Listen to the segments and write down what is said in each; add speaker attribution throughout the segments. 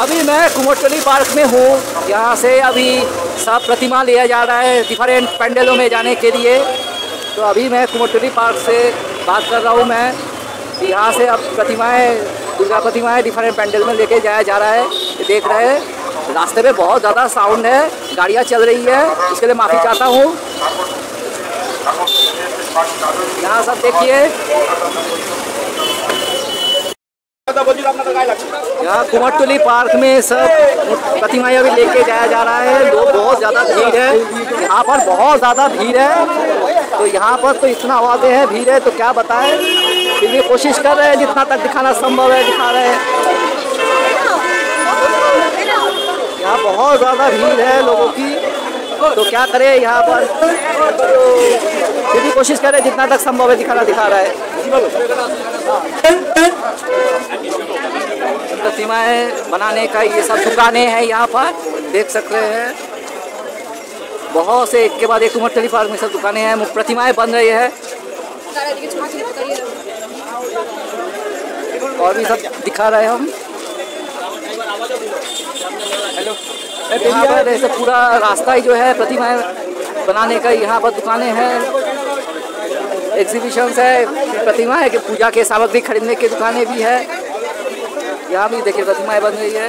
Speaker 1: अभी मैं कुमोटली पार्क में हूँ। यहाँ से अभी सब प्रतिमा लिया जा रहा है डिफरेंट पेंडलों में जाने के लिए। तो अभी मैं कुमोटली पार्क से बात कर रहा हूँ मैं। यहाँ से अब प्रतिमाएँ, दुर्गा प्रतिमाएँ डिफरेंट पेंडल में लेके जाया जा रहा है। देख रहे हैं, रास्ते में बहुत ज़्यादा साउंड है, गाड़ियाँ चल रही है, इसके लिए माफ़ी चाहता हूँ। यहाँ सब देखिए। यहाँ कुमटुली पार्क में सब प्रतिमाएँ अभी लेके जाया जा रहा है। लोग बहुत ज़्यादा भीड़ है। यहाँ पर बहुत ज़्यादा भीड़ है। तो यहाँ पर तो इतना आवाज़ें हैं, भीड़ है तो क्या बताएँ? फिर भी कोशिश कर रहे हैं, जितना तक दिखाना संभव है, दिखा रहे हैं। यहाँ बहुत ज़्यादा भीड़ है लोगों की। तो क्या करें यहाँ पर? फिर भी कोशिश करें जितना तक संभव है, दिखाना दिखा रहा है। प्रतिमाएँ बनाने का ये सब दुकानें हैं यहाँ पर, देख सकते हैं। बहुत से एक के बाद एक उमरतली पार्क में सब दुकानें हैं, प्रतिमाएँ बन रही है। और भी सब दिखा रहे हैं हम। यहाँ पर ऐसे पूरा रास्ता ही जो है, प्रतिमाएँ बनाने का यहाँ पर दुकानें हैं। एग्जीबिशंस है प्रतिमाएँ के पूजा के सामग्री खरीदने की दुकानें भी है। यहाँ भी देखिए प्रतिमाएँ बन रही है।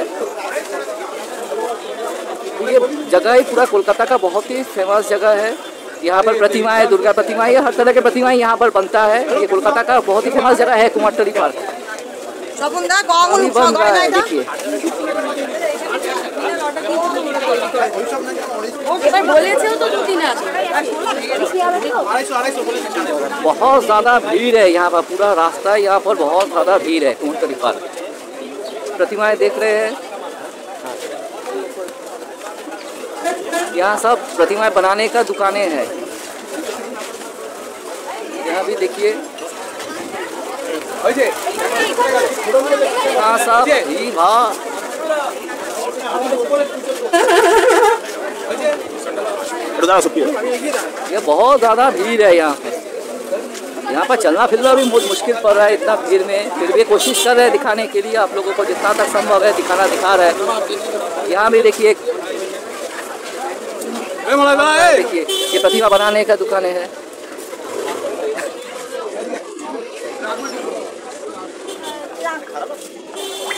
Speaker 1: ये जगह ही पूरा कोलकाता का बहुत ही फ़ेमस जगह है। यहाँ पर प्रतिमाएँ दुर्गा प्रतिमाएँ हर तरह के प्रतिमाएँ यहाँ पर बनता है। ये कोलकाता का बहुत ही फ़ेमस जगह है कुमारटली पार्क। बन रहा है देखिए। बहुत ज़्यादा भीड़ है यहाँ पर, पूरा रास्ता यहाँ पर बहुत ज़्यादा भीड़ है कुमारटली पार्क प्रतिमाएँ देख रहे हैं। यहाँ सब प्रतिमाएँ बनाने का दुकानें हैं। यहाँ भी देखिए। यहाँ सब ही भाव ये बहुत ज़्यादा भीड़ है यहाँ पे। यहाँ पर चलना फिरना भी बहुत मुश्किल पड़ रहा है इतना भीड़ में। फिर भी कोशिश कर रहे हैं दिखाने के लिए आप लोगों को जितना तक संभव है दिखाना दिखा रहा है। यहाँ भी देखिए देखिए ये प्रतिमा बनाने का दुकान है।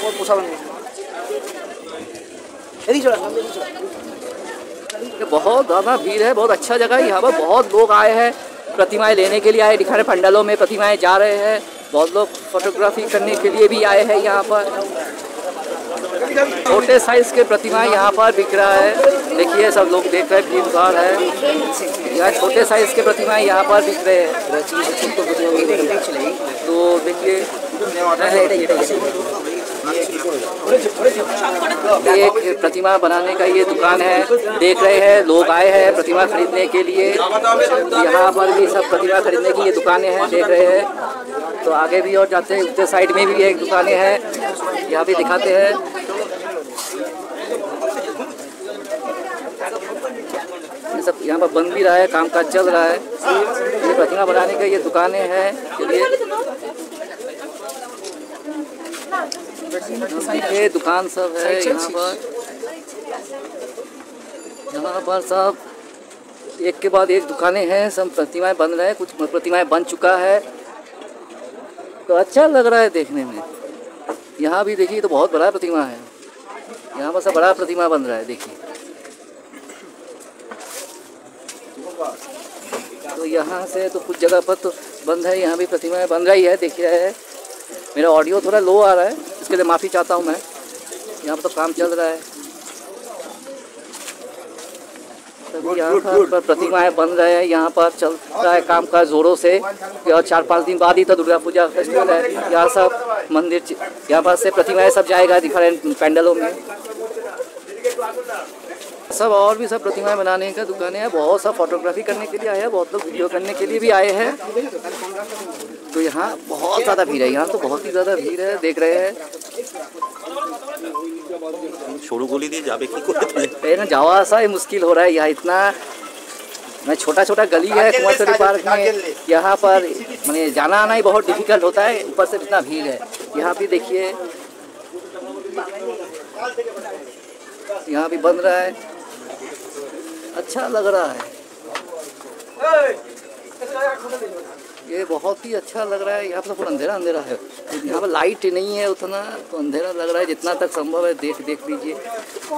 Speaker 1: ये बहुत ज़्यादा भीड़ है, बहुत अच्छा जगह है। यहाँ पर बहुत लोग आए हैं, प्रतिमाएँ लेने के लिए आए दिखाने पंडालों में प्रतिमाएँ जा रहे हैं। बहुत लोग फोटोग्राफी करने के लिए भी आए हैं यहाँ पर। छोटे साइज़ के प्रतिमाएँ यहाँ पर बिक रहा है। देखिए, सब लोग देख रहे हैं, भीड़ भाड़ है। यहाँ छोटे साइज़ के प्रतिमाएँ यहाँ पर बिक रहे हैं। तो देखिए एक प्रतिमा बनाने का ये दुकान है। देख रहे हैं, लोग आए हैं प्रतिमा खरीदने के लिए। यहाँ पर भी सब प्रतिमा खरीदने की ये दुकानें हैं, देख रहे हैं। तो आगे भी और जाते हैं, उधर साइड में भी एक दुकानें हैं। यहाँ भी दिखाते हैं। ये सब यहाँ पर बन भी रहा है काम काज चल रहा है। ये प्रतिमा बनाने का ये दुकानें हैं ये दुकान सब है, यहाँ पर। यहाँ पर सब एक के बाद एक दुकानें हैं, सब प्रतिमाएँ बन रहे हैं, कुछ प्रतिमाएँ बन चुका है। तो अच्छा लग रहा है देखने में। यहाँ भी देखिए तो बहुत बड़ा प्रतिमा है। यहाँ पर सब बड़ा प्रतिमा बन रहा है, देखिए। तो यहाँ से तो कुछ जगह पर तो बंद है, यहाँ भी प्रतिमाएँ बन रही है, देख रहे हैं। मेरा ऑडियो थोड़ा लो आ रहा है। इसके लिए माफ़ी चाहता हूँ मैं। यहाँ पर तो काम चल रहा है। यहाँ पर प्रतिमाएँ बन रहे हैं। यहाँ पर चल रहा है काम का जोरों से। और चार पाँच दिन बाद ही तो दुर्गा पूजा फेस्टिवल है। यहाँ सब मंदिर यहाँ पर से प्रतिमाएँ सब जाएगा डिफरेंट पैंडलों में। सब और भी सब प्रतिमाएँ बनाने का दुकानें हैं। बहुत सब फोटोग्राफी करने के लिए आए हैं। बहुत लोग वीडियो करने के लिए भी आए हैं। तो यहाँ बहुत ज़्यादा भीड़ है। यहाँ तो बहुत ही ज़्यादा भीड़ है देख रहे हैं। छोड़ू जावा सा ही मुश्किल हो रहा है यहाँ इतना। मैं छोटा छोटा गली है कुमार पार्क में। यहाँ पर मैंने जाना आना ही बहुत डिफ़िकल्ट होता है ऊपर से इतना भीड़ है। यहाँ भी देखिए। यहाँ भी बन रहा है। अच्छा लग रहा है। ये बहुत ही अच्छा लग रहा है। यहाँ पर तो पूरा अंधेरा अंधेरा है। यहाँ पर लाइट नहीं है उतना तो अंधेरा लग रहा है जितना तक संभव है। देख देख लीजिए।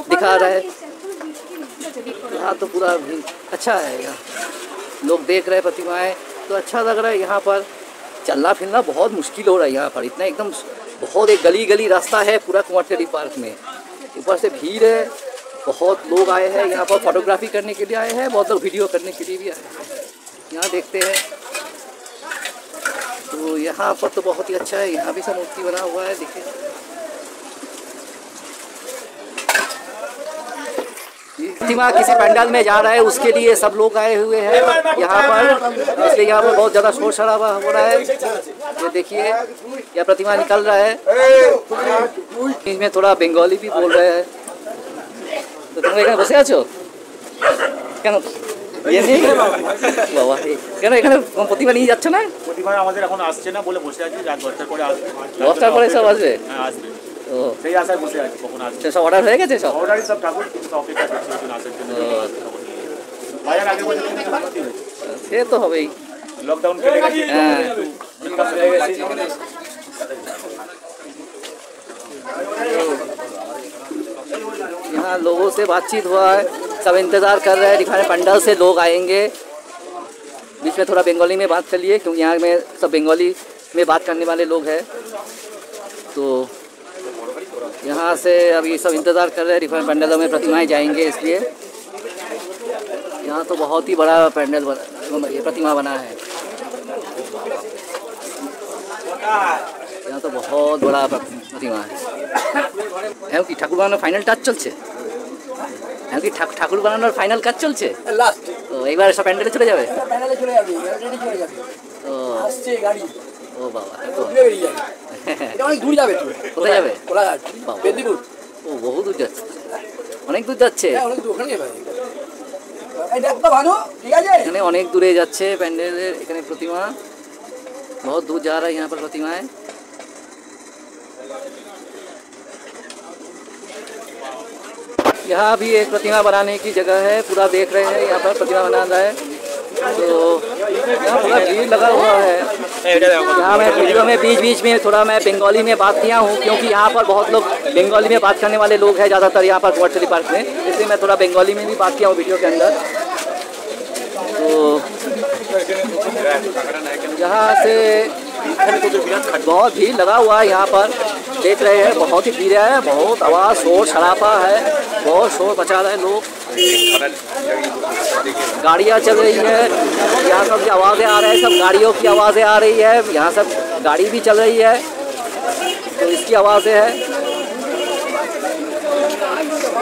Speaker 1: दिखा रहा है। यहाँ तो पूरा अच्छा है यहाँ। लोग देख रहे हैं प्रतिमाएँ। तो अच्छा लग रहा है यहाँ पर। चलना फिरना बहुत मुश्किल हो रहा है यहाँ पर। इतना एकदम बहुत एक गली गली रास्ता है पूरा कुमारटेरी पार्क में। ऊपर से भीड़ है। बहुत लोग आए हैं यहाँ पर। फोटोग्राफी करने के लिए आए हैं। बहुत लोग वीडियो करने के लिए भी आए हैं। यहाँ देखते हैं। तो यहाँ पर तो बहुत ही अच्छा है यहाँ भी सब मूर्ति बना हुआ है देखिए प्रतिमा किसी पंडाल में जा रहा है उसके लिए सब लोग आए हुए हैं यहाँ पर इसलिए यहाँ पर बहुत ज़्यादा शोर शराबा हो रहा है ये देखिए यह प्रतिमा निकल रहा है इसमें थोड़ा बंगाली भी बोल रहे हैं তো তোমরা এখানে বসে আছো কেন ইয়ে নেই বাবা এই- কেন এখানে প্রতিমা নিয়ে যাচ্ছ না
Speaker 2: প্রতিমা আমাদের এখন আসছে না বলে বসে আছি রাত দশটার পরে আসবে
Speaker 1: দশটার পরে সব আসবে
Speaker 2: হ্যাঁ আসবে
Speaker 1: ও
Speaker 2: সেই আশায় বসে আছি কখন আসবে
Speaker 1: তো সব অর্ডার হয়ে গেছে সব
Speaker 2: অর্ডারই সব ঠাকুর কিন্তু অপেক্ষা করছি একজন আসার জন্য বাজার আগে বলে কিন্তু ভর্তি হয়েছে।
Speaker 1: সে তো হবেই
Speaker 2: লকডাউন কেটে গেছে
Speaker 1: হ্যাঁ
Speaker 2: বিকাশ হয়ে গেছে
Speaker 1: यहाँ लोगों से बातचीत हुआ है सब इंतज़ार कर रहे हैं, दिखाने पंडाल से लोग आएँगे। बीच में थोड़ा बंगाली में बात कर लिए क्योंकि यहाँ में सब बंगाली में बात करने वाले लोग हैं। तो यहाँ से अभी सब इंतज़ार कर रहे हैं रिफाइन पंडालों में प्रतिमाएँ जाएँगे इसलिए। यहाँ तो बहुत ही बड़ा पंडल बना, ये प्रतिमा बना है। यहाँ तो बहुत बड़ा प्रतिमा है। ठाकुर फाइनल टाच चलते কি ঠাক- ঠাকুর বানানোর ফাইনাল কাজ চলছে
Speaker 3: লাস্ট
Speaker 1: তো এইবার সব প্যান্ডেলে চলে যাবে
Speaker 3: প্যানেলে চলে যাবে প্যানেলে চলে যাবে
Speaker 1: ও
Speaker 3: আসছে গাড়ি
Speaker 1: ও বাবা তো
Speaker 3: ঘুরে বেরিয়ে যাবে এটা অনেক দূর যাবে তো
Speaker 1: কোথায় যাবে?
Speaker 3: কোলাঘাট
Speaker 1: বাবা।
Speaker 3: মেদিনীপুর
Speaker 1: ও বহু দূর যাচ্ছে অনেক দূর যাচ্ছে
Speaker 3: হ্যাঁ অনেক দূর ওখানে যাবে এই দেখ তো ভানু ঠিক আছে
Speaker 1: এখানে অনেক দূরে যাচ্ছে প্যান্ডেলের এখানে প্রতিমা बहुत दूर जा रहा है यहाँ पर प्रतिमाएं यहाँ भी एक प्रतिमा बनाने की जगह है, पूरा देख रहे हैं, यहाँ पर प्रतिमा बना रहा है। तो यहाँ पूरा भीड़ लगा हुआ है। यहाँ मैं वीडियो में बीच बीच में थोड़ा मैं बंगाली में बात किया हूँ, क्योंकि यहाँ पर बहुत लोग बंगाली में बात करने वाले लोग हैं ज़्यादातर यहाँ पर कोटली पार्क में। इसलिए मैं थोड़ा बंगाली में भी बात किया हूँ वीडियो के अंदर। तो यहाँ से बहुत भीड़ लगा हुआ है यहाँ पर। देख रहे हैं, बहुत ही भीड़ है, बहुत आवाज़, शोर शराबा है, बहुत शोर बचा रहे हैं लोग। गाड़ियाँ चल रही है, यहाँ सब की आवाज़ें आ रही है, सब गाड़ियों की आवाज़ें आ रही है, यहाँ सब गाड़ी भी चल रही है तो इसकी आवाज़ें है।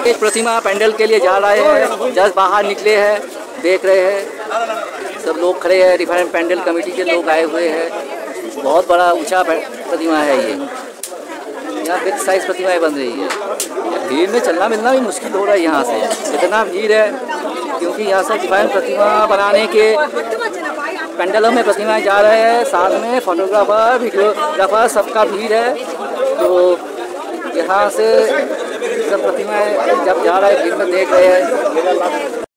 Speaker 1: एक प्रतिमा पेंडल के लिए जा रहे हैं, जस्ट बाहर निकले हैं, देख रहे हैं। सब लोग खड़े हैं रिफाइनमेंट पेंडल कमेटी के लोग आए हुए हैं। बहुत बड़ा ऊँचा प्रतिमा है ये। यहाँ बिग साइज़ प्रतिमाएँ बन रही है। भीड़ में चलना मिलना भी मुश्किल हो रहा है यहाँ से। इतना भीड़ है क्योंकि यहाँ से डिफाइन प्रतिमा बनाने के पेंडलों में प्रतिमाएँ जा रहे हैं। साथ में फोटोग्राफर, वीडियोग्राफर सबका भीड़ है। तो यहाँ से सब प्रतिमाएँ जब जा रहे हैं, भीड़ में देख रहे हैं।